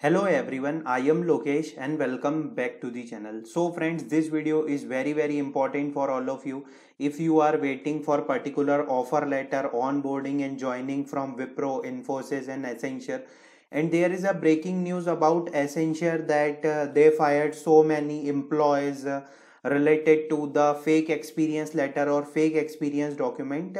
Hello everyone, I am Lokesh and welcome back to the channel. So friends, this video is very very important for all of you. If you are waiting for particular offer letter, onboarding and joining from Wipro, Infosys and Accenture and there is a breaking news about Accenture that uh, they fired so many employees uh, related to the fake experience letter or fake experience document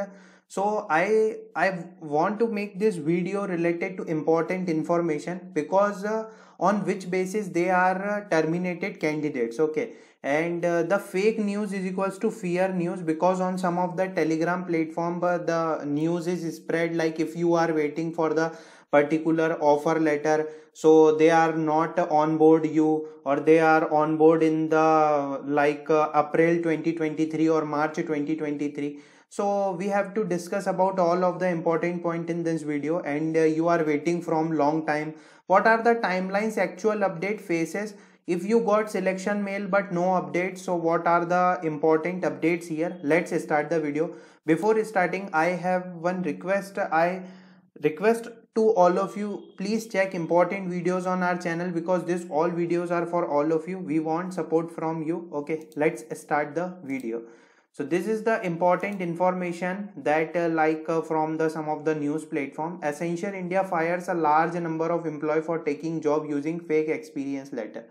so i i want to make this video related to important information because uh, on which basis they are uh, terminated candidates okay? And uh, the fake news is equals to fear news because on some of the telegram platform uh, the news is spread like if you are waiting for the particular offer letter so they are not on board you or they are on board in the like uh, april 2023 or march 2023 so we have to discuss about all of the important point in this video and uh, you are waiting from long time. What are the timelines actual update phases? If you got selection mail but no updates so what are the important updates here? Let's start the video. Before starting i have one request. I request to all of you please check important videos on our channel because this all videos are for all of you. We want support from you. Okay let's start the video so this is the important information that uh, like uh, from the some of the news platform. Accenture india fires a large number of employee for taking job using fake experience letter.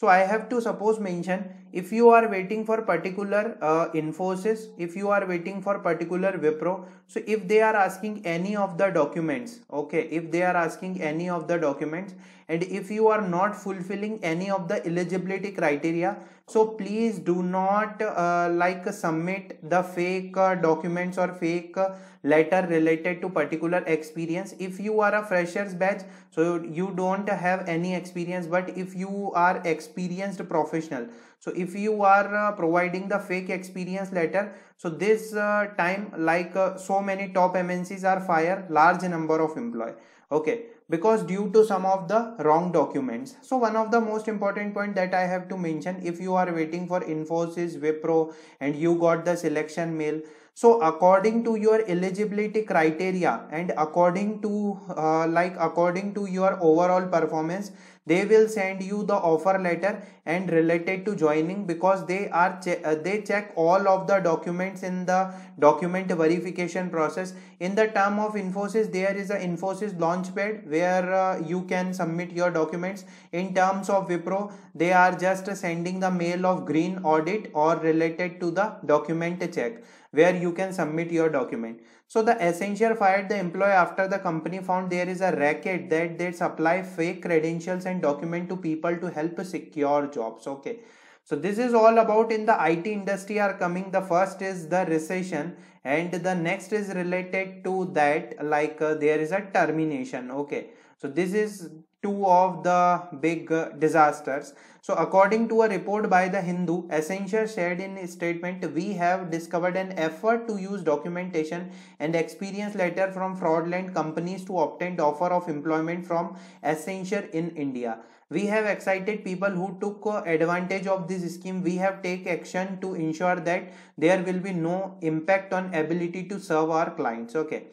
So i have to suppose mention if you are waiting for particular uh, infosys if you are waiting for particular wipro so if they are asking any of the documents okay if they are asking any of the documents and if you are not fulfilling any of the eligibility criteria so please do not uh, like submit the fake uh, documents or fake uh, letter related to particular experience. If you are a freshers batch so you don't have any experience. But if you are experienced professional so if you are uh, providing the fake experience letter so this uh, time like uh, so many top mncs are fire large number of employee. Okay because due to some of the wrong documents. So one of the most important point that i have to mention if you are waiting for infosys wipro and you got the selection mail so according to your eligibility criteria and according to uh, like according to your overall performance they will send you the offer letter and related to joining because they are che uh, they check all of the documents in the document verification process. In the term of infosys there is a infosys launchpad where uh, you can submit your documents. In terms of wipro they are just sending the mail of green audit or related to the document check where you can submit your document so the Accenture fired the employee after the company found there is a racket that they supply fake credentials and document to people to help secure jobs. Okay. So this is all about in the IT industry are coming. The first is the recession and the next is related to that like uh, there is a termination. Okay. So this is two of the big uh, disasters. So according to a report by the Hindu, Accenture shared in statement, we have discovered an effort to use documentation and experience letter from fraudulent companies to obtain offer of employment from Accenture in India. We have excited people who took uh, advantage of this scheme. We have take action to ensure that there will be no impact on ability to serve our clients. Okay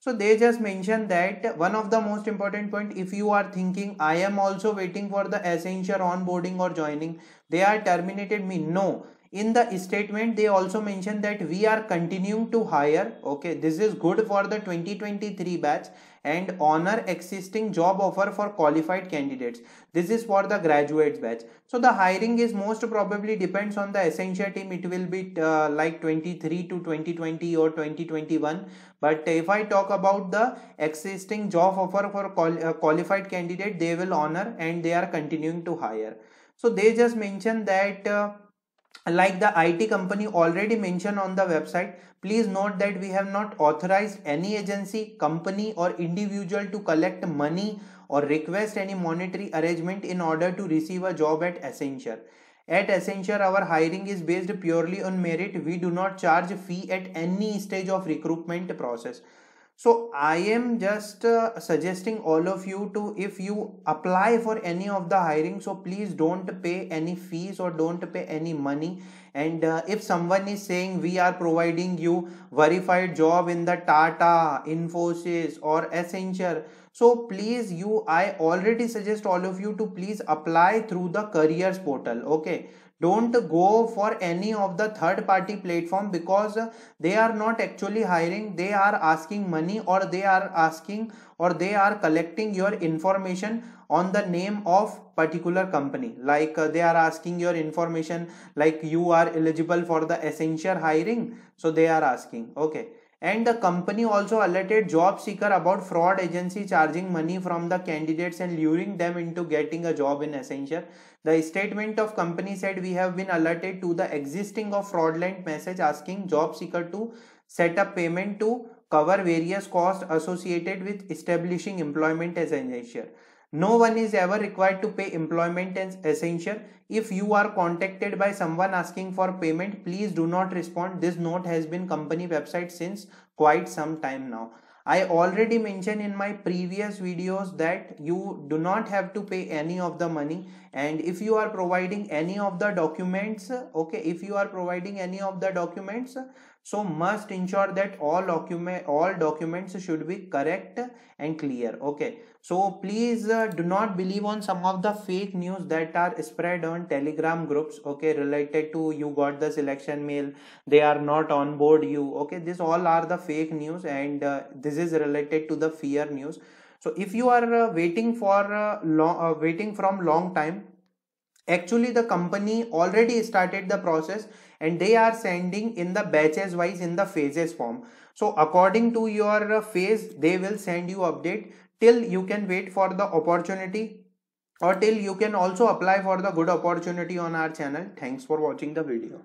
so they just mentioned that one of the most important point if you are thinking i am also waiting for the accenture onboarding or joining they are terminated me no in the statement they also mentioned that we are continuing to hire okay this is good for the 2023 batch and honor existing job offer for qualified candidates. This is for the graduates batch. So the hiring is most probably depends on the Accenture team. It will be uh, like 23 to 2020 or 2021 but if i talk about the existing job offer for qual uh, qualified candidate they will honor and they are continuing to hire. So they just mentioned that uh, like the IT company already mentioned on the website, please note that we have not authorized any agency, company or individual to collect money or request any monetary arrangement in order to receive a job at Accenture. At Accenture, our hiring is based purely on merit. We do not charge fee at any stage of recruitment process. So i am just uh, suggesting all of you to if you apply for any of the hiring so please don't pay any fees or don't pay any money. And uh, if someone is saying we are providing you verified job in the tata infosys or accenture so please you i already suggest all of you to please apply through the careers portal okay don't go for any of the third party platform because they are not actually hiring. They are asking money or they are asking or they are collecting your information on the name of particular company. Like uh, they are asking your information like you are eligible for the Accenture hiring. So they are asking. Okay and the company also alerted job seeker about fraud agency charging money from the candidates and luring them into getting a job in Accenture. The statement of company said we have been alerted to the existing of fraudulent message asking job seeker to set up payment to cover various costs associated with establishing employment as an Accenture. No one is ever required to pay employment as Accenture. If you are contacted by someone asking for payment, please do not respond. This note has been company website since quite some time now. I already mentioned in my previous videos that you do not have to pay any of the money and if you are providing any of the documents okay if you are providing any of the documents so must ensure that all document all documents should be correct and clear. Okay. So please uh, do not believe on some of the fake news that are spread on telegram groups okay related to you got the selection mail they are not on board you okay. This all are the fake news and uh, this is related to the fear news. So if you are uh, waiting for uh, long uh, waiting from long time actually the company already started the process and they are sending in the batches wise in the phases form. So according to your uh, phase they will send you update till you can wait for the opportunity or till you can also apply for the good opportunity on our channel. Thanks for watching the video